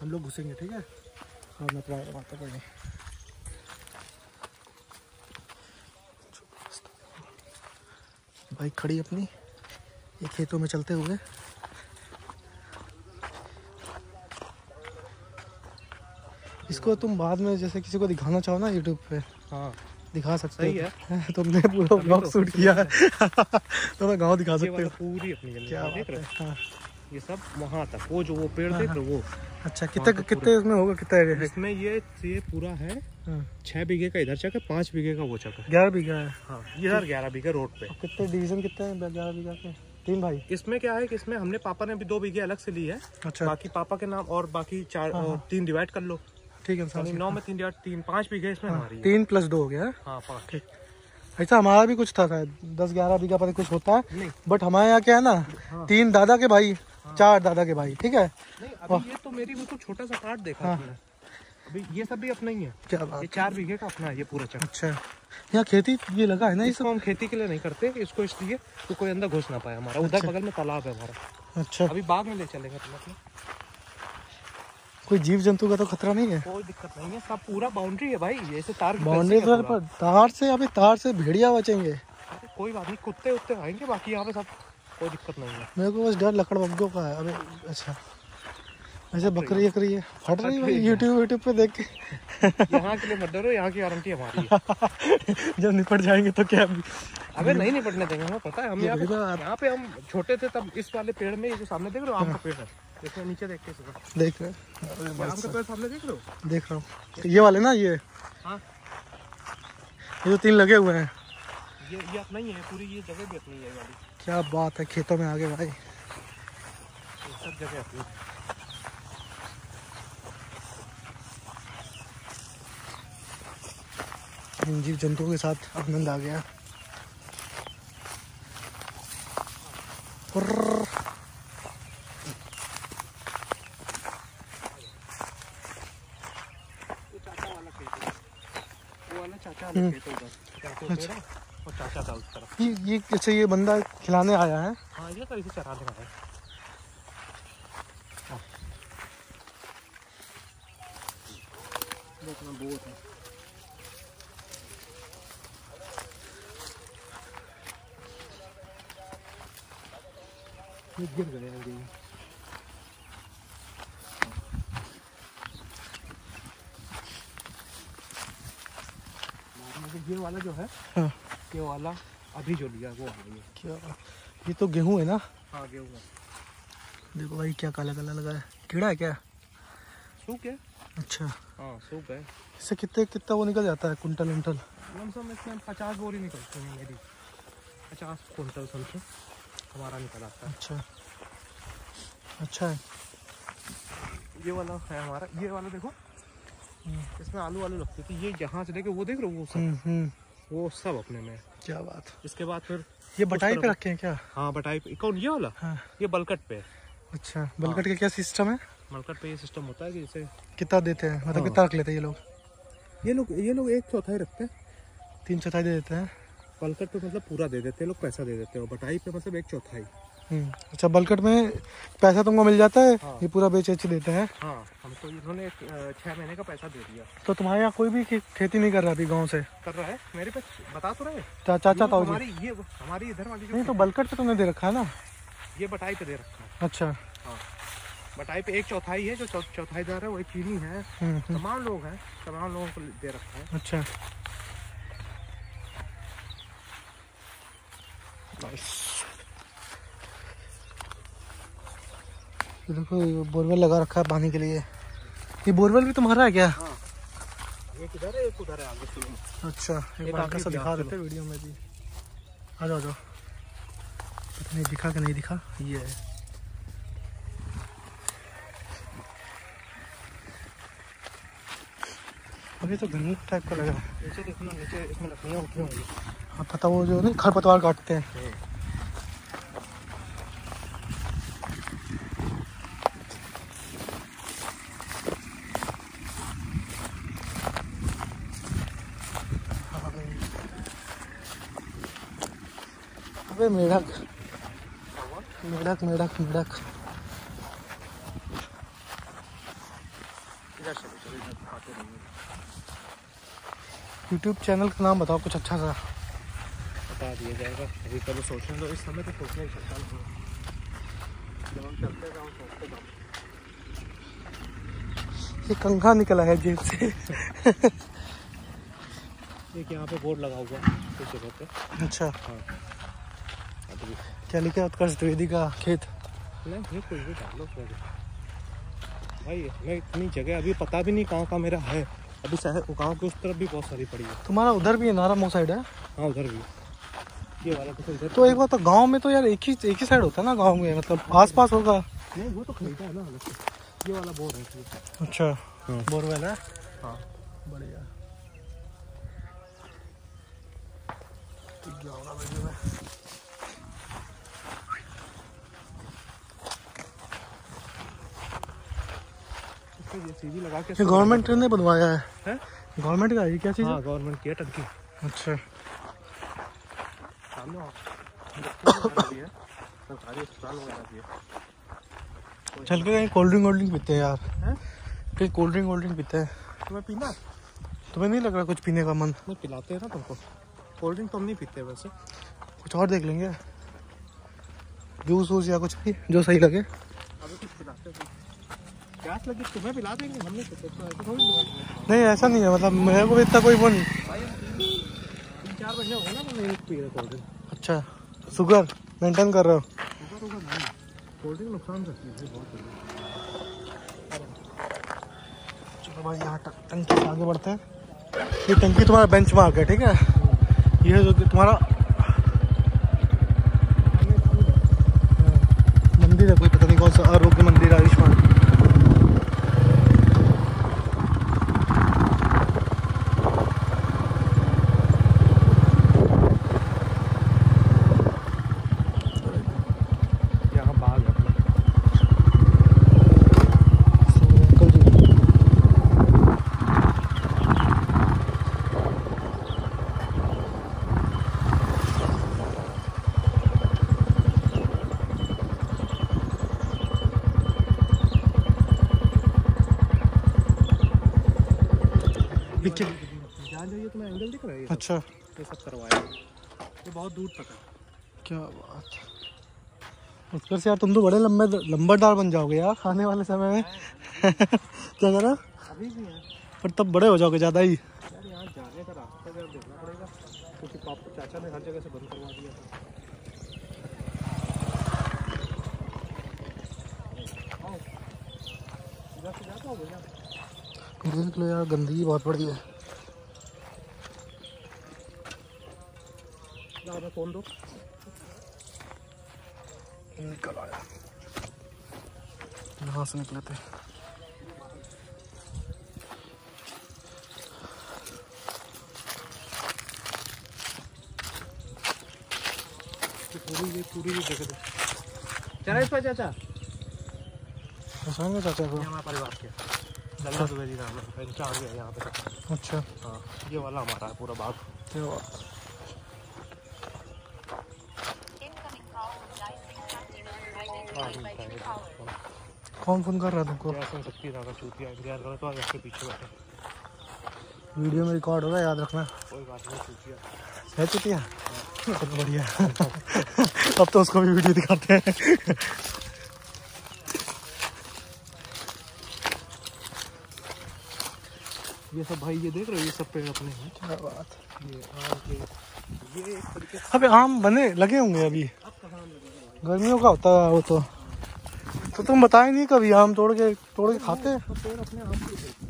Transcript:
हम लोग घुसेंगे ठीक है? और मैं तुम्हारे बात करेंगे बाइक खड़ी अपनी ये खेतों में चलते हुए। इसको तुम बाद में जैसे किसी को दिखाना चाहो ना यूट्यूब पे। हाँ। दिखा सकते सही हो। तुमने पूरा ब्लॉग शूट किया है तो मैं गाँव दिखा सकते हो। पूरी अपनी क्या बात देख रहे है? हाँ। ये सब वहाँ तक। वो जो वो पेड़ देख रहे वो अच्छा कितने कितने इसमें होगा कितना एरिया है? इसमें ये ये पूरा है हाँ, छह बीघे का इधर चक है पाँच बीघे का वो चक है ग्यारह बीघा है। हाँ इधर ग्यारह बीघे रोड पे। कितने डिवीज़न कितने हैं ग्यारह बीघा के? तीन भाई? इसमें क्या है कि इसमें हमने पापा ने भी दो बीघे अलग से ली है। अच्छा। बाकी पापा के नाम और बाकी चार हाँ, और हाँ। तीन डिवाइड कर लो। ठीक है नौ में तीन डिवाइड तीन पाँच बीघे इसमें हाँ, हमारी तीन प्लस दो हो गया। है? हाँ पाँच। ठीक। ऐसा हमारा भी कुछ था शायद दस ग्यारह बीघा पता कुछ होता है। बट हमारे यहाँ क्या है ना हाँ। तीन दादा के भाई। चार दादा के भाई ठीक है? नहीं अभी ये तो मेरी बिल्कुल छोटा सा पार्ट देखा हाँ। अभी ये सब भी अपना ही है। क्या ये चार बीघे का अपना है ये पूरा चक अच्छा। यहाँ खेती ये लगा है ना इसको हम खेती के लिए नहीं करते इसको इसलिए कि कोई अंदर घुस ना पाए हमारा। उधर अच्छा। बगल में तालाब है हमारा। अच्छा। अभी बाग में ले चलेंगे तुम कोई जीव जंतु का तो खतरा नहीं है? कोई दिक्कत नहीं है सब पूरा बाउंड्री है भाई जैसे तार बाउंड्री पर तार से अभी तार से भेड़िया बचेंगे। कोई बात नहीं कुत्ते उत्ते आएँगे बाकी यहाँ पे सब। कोई दिक्कत नहीं है। मेरे को बस डर लकड़ बग्गों का है। अबे अच्छा। ऐसे बकरी बकरी है। फट रही है यूट्यूब यूट्यूब पे देख के। यहाँ के लिए मत डरो यहाँ की गारंटी हमारी है। जब निपट जाएँगे तो क्या? अबे नहीं निपटने देंगे हमें पता है हम यहाँ पे यहाँ पे हम छोटे थे तब इस वाले पेड़ में ये जो सामने देख रहे हो आम का पेड़ है। देखो नीचे देख के देख रहे अरे आम का पेड़ सामने देख रहे हो? देख रहा हूँ। ये वाले ना ये। ये हाँ जो तीन लगे हुए हैं। ये ये अपना ही है पूरी ये जगह भी अपनी है गाड़ी क्या बात है खेतों में आगे भाई। सब जगह अपनी। इन जीव जंतुओं के साथ आनंद आ गया। चाचा वाला खेत है। वो वाला चाचा वाला खेत है चाचा और चाचा था उस तरफ़। ये ये अच्छा ये बंदा खिलाने आया है। हाँ ये तो इसे है। बहुत है। ये गिर गए हैं। ये वाला जो है हाँ। ये वाला अभी जो लिया वो है ये। क्या ये तो गेहूँ है ना? हाँ गेहूँ है। देखो भाई क्या काला काला लगा है। कीड़ा है क्या? सूख है? अच्छा। हाँ सूख है। इससे कितने कितना वो निकल जाता है कुंटल उंटल? लमसम इसमें पचास बोरी निकलती है मेरी। पचास कुंटल समथिंग हमारा निकल आता है। अच्छा। अच्छा है। ये वाला है हमारा। ये वाला देखो इसमें आलू आलू लगती थी ये यहाँ से लेके वो देख रहे हो वो सब? हम्म हम्म। वो सब अपने में। क्या बात। इसके बाद फिर ये बटाई पे रखे हैं क्या? हाँ बटाई पे। कौन ये वाला। हाँ। ये बलकट पे। है। अच्छा बलकट हाँ। का क्या सिस्टम है? बलकट पे ये सिस्टम होता है कि जैसे कितना देते हैं? मतलब हाँ। कितना रख लेते हैं ये लोग? ये लोग ये लोग एक चौथाई रखते हैं। तीन चौथाई दे देते हैं। बलकट पे मतलब पूरा दे देते हैं लोग पैसा दे देते हैं। बटाई पे मतलब एक चौथाई। अच्छा बलकट में पैसा तुमको मिल जाता है? हाँ। ये पूरा बेच बेच देते हैं हाँ हमको इन्होंने एक, छह महीने का पैसा दे दिया। तो तुम्हारे यहाँ कोई भी खेती नहीं कर रहा अभी गाँव से? कर रहा है? मेरे पे बता तो रहे। चा, चाचा ताऊ जी। हमारी ये हमारी इधर वाली नहीं तो बलकट पे तुमने दे रखा है ना? ये बटाई पे दे रखा है। अच्छा। हाँ। बटाई पे एक चौथाई है जो चौ, चौथाईदार है वही चीनी है। हम्म हम्म, तमाम लोग हैं तमाम लोगों को दे रखा है। अच्छा। ये देखो ये बोरवेल लगा रखा है पानी के लिए। ये बोरवेल भी तुम्हारा है क्या? हाँ। एक इधर है एक उधर है आगे अच्छा एक सा दिखा देते वीडियो में भी। आ जाओ जाओ। पता नहीं दिखा कि नहीं दिखा ये है। अभी तो गन्ने टाइप का लगा है। नीचे देखना नीचे इसमें लकड़ियाँ उठी होंगी। हाँ पता वो जो नहीं खरपतवार काटते हैं। हाँ। अबे मेढक। मेढक मेढक मेढक। यूट्यूब चैनल का नाम बताओ कुछ अच्छा सा। बता दिया जाएगा। अभी पहले सोचने दो इस समय तो सोचने ही चलता नहीं जब हम चलते जाओ सोचते जाओ। ये कंघा निकला है जेब से। एक यहाँ पे बोर्ड लगा हुआ है इस जगह पे। अच्छा। हाँ। क्या लिखा है उत्कर्ष द्विवेदी का खेत नहीं ये भी डालो भाई मैं इतनी जगह अभी पता भी नहीं कहाँ कहाँ मेरा है अभी शहर गाँव के उस तरफ़ भी बहुत सारी पड़ी है तुम्हारा उधर भी है नारा मो साइड है हाँ उधर भी ये वाला तो इधर तो एक बात तो गाँव में तो यार एक ही एक ही साइड होता है ना गाँव में मतलब आस पास होगा नहीं वो तो खरीदा है ना अलग ये वाला बोर्ड है अच्छा। बोरवेल है हाँ बढ़िया ये सीधी लगा के ये गवर्नमेंट ने बनवाया है। गवर्नमेंट का ये क्या चीज़? हाँ है गवर्नमेंट की है टंकी। अच्छा। चल के कहीं कोल्ड ड्रिंक वोल्ड ड्रिंक पीते हैं यार। हैं? कहीं कोल्ड ड्रिंक वोल्ड ड्रिंक पीते हैं। तुम्हें पीना? तुम्हें नहीं लग रहा कुछ पीने का मन? नहीं पिलाते हैं ना तुमको। कोल्ड ड्रिंक तो हम नहीं पीते वैसे। कुछ और देख लेंगे। जूस वूस या कुछ भी जो सही लगे। प्यास लगी तुम्हें पिला देंगे हम नहीं तो ऐसे। नहीं ऐसा नहीं है मतलब मेरे को इतना कोई वो नहीं। तीन चार महीने हो गए ना नहीं पी रहा कोल्ड अच्छा शुगर मेंटेन कर रहे हो? शुगर वुगर नहीं कोल्ड ड्रिंक नुकसान करती है बहुत चलो भाई यहाँ टंकी आगे बढ़ते हैं। ये टंकी तुम्हारा बेंच मार्क है ठीक है? ये जो कि तुम्हारा मंदिर है कोई पता नहीं कौन सा आरोग्य मंदिर आयुष्मान यहाँ बाग है अपना अंकल जी लिख के जहाँ जाइए तुम्हें एंगल दिख रहा है ये सब? अच्छा। ये सब करवाया? ये बहुत दूर तक है। क्या बात उत्कर से यार तुम तो बड़े लंबे लंबरदार बन जाओगे यार आने वाले समय में। क्या कह रहा अभी भी है। पर तब बड़े हो जाओगे ज़्यादा ही। यार यहाँ जाने का रास्ता जरा देखना पड़ेगा। क्योंकि पापा चाचा ने हर जगह से बंद करवा दिया। था हो देख लो यार गंदगी बहुत बड़ी है ना मैं फ़ोन दो निकल आया यहाँ से निकले थे। पूरी ये पूरी ये जगह चला इस पर चाचा चाचा को? हमारा परिवार के। लल्ला द्विवेदी नाम है पेंचा आ गया यहाँ पे। अच्छा। हाँ ये वाला हमारा है पूरा बाग। कौन फ़ोन कर रहा तुमको? वीडियो में रिकॉर्ड हो रहा है याद रखना। कोई बात नहीं चूतिया है। चुतिया तो बढ़िया। अब तो उसको भी वीडियो दिखाते हैं। ये सब भाई ये देख रहे हो ये सब पेड़ अपने हैं? क्या बात। ये आम के ये एक तरीके अबे आम बने लगे होंगे अभी। गर्मियों का होता है वो तो। तो तुम बताए नहीं कभी आम तोड़ के तोड़ के खाते हैं? सब